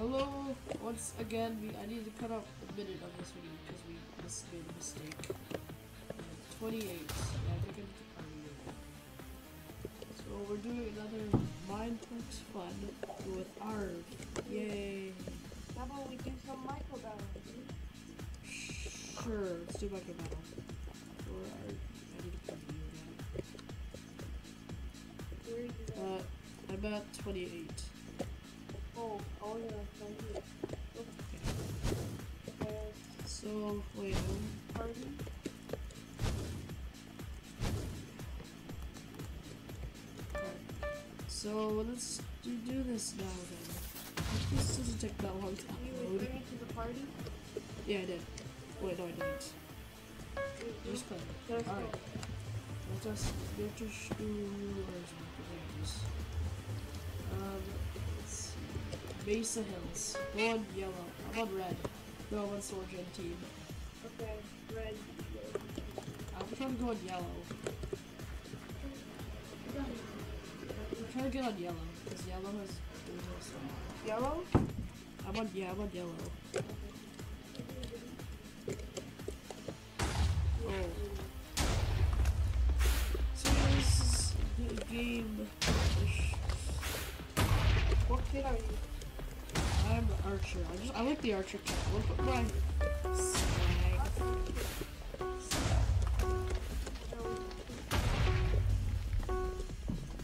Hello, once again, we, I need to cut out a minute of this video because we mis- made a mistake. Uh, 28. Yeah, I think I need to. So we're doing another Mineplex fun with Arv. Yay! How about we do some micro battles? Sure, let's do Micro Battle. Or Arv. I need to party it. Where is it? Uh, I'm at 28. Oh, oh yeah, right here. Okay. So, wait, Party? so let's do, do this now then. This doesn't take that long to You upload. referring to the party? Yeah, I did. Wait, no, I didn't. Just play. Alright. Let us to Stewards. Um. Mesa Hills. Go on yellow. I'm on red. No, I'm on Sword Gen team. Okay, red. I'm trying to go on yellow. I'm trying to get on yellow, because yellow has stuff. Yellow? I'm on, yeah, I'm on yellow. Oh. So this is a game. What kid are you? I'm an archer. I just I like the archer kit. Look at my swag.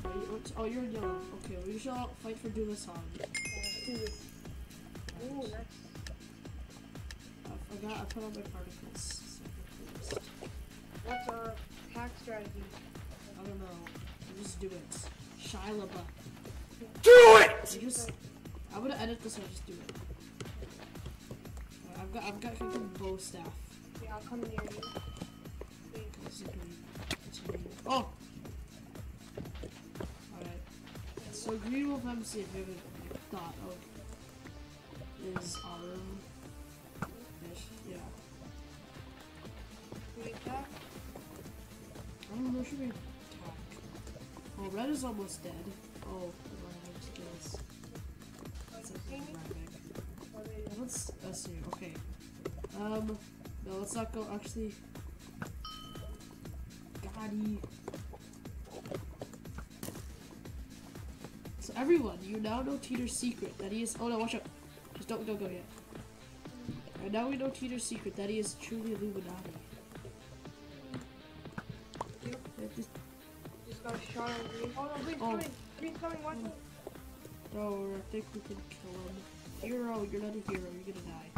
Are you- what's- Oh, you're in yellow. Okay, we shall fight for Dulasong. Ooh, nice. I forgot I put on my particles. So I can post. What's our hack strategy? I don't know. Just do it. Shia LaBeouf. Do it! I'm gonna edit this and I'll just do it. I've got I've got of bow staff. Yeah, I'll come near you. This is gonna it's gonna Oh! Alright. So Green Wolf MC, if you haven't thought of is arm ish, yeah. we attack? I don't know, should we attack? Oh, red is almost dead. Oh, Let's see. Okay. Um. No, let's not go. Actually. Goddy. So everyone, you now know Teeter's secret that he is. Oh no! Watch out! Just don't don't go yet. And now we know Teeter's secret that he is truly Illuminati. That this- Just got a shot on green. Oh no, green's Oh. coming! Green's coming, watch! Oh, I think we can kill him. Hero, you're not a hero. You're gonna die.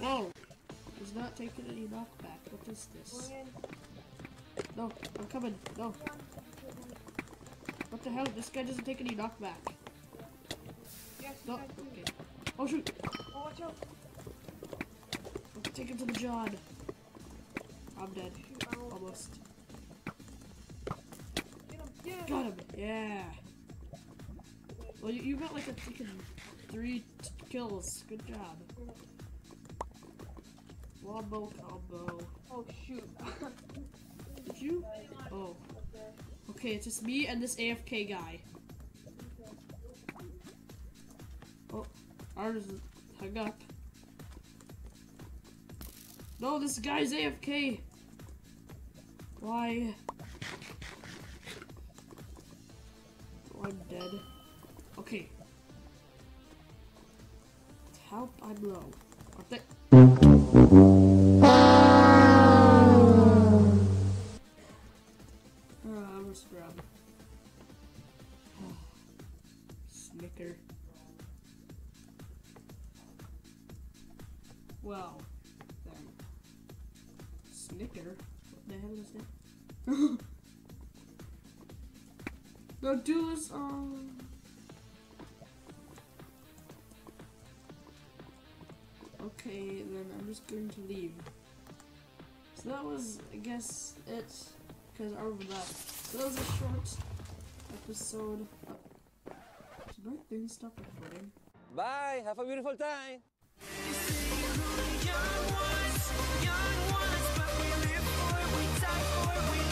Whoa! He's not taking any knockback. What is this? No, I'm coming. No. What the hell? This guy doesn't take any knockback. Yes, No. you guys do. Okay. Oh shoot! Oh, watch out! Take him to the John. I'm dead. Almost. Get him, get him! Got him. Yeah. Well, you, you got like a freaking three t- kills. Good job. Wombo combo. Oh shoot. Did you? Oh. okay. Okay, it's just me and this AFK guy. Oh, ours is hung up. No, this guy's AFK. Why? Oh, I'm dead. Okay. Help, I'm low. What the? Ah, I'm scrub. Snicker. Well, then. Snicker? What the hell is that? this, um. Okay, then I'm just going to leave. So that was, I guess, it. Because I remember that. So that was a short episode. Uh, did my thing stop recording? Bye. Have a beautiful time. Young ones, young ones, but we live for, we die for, we live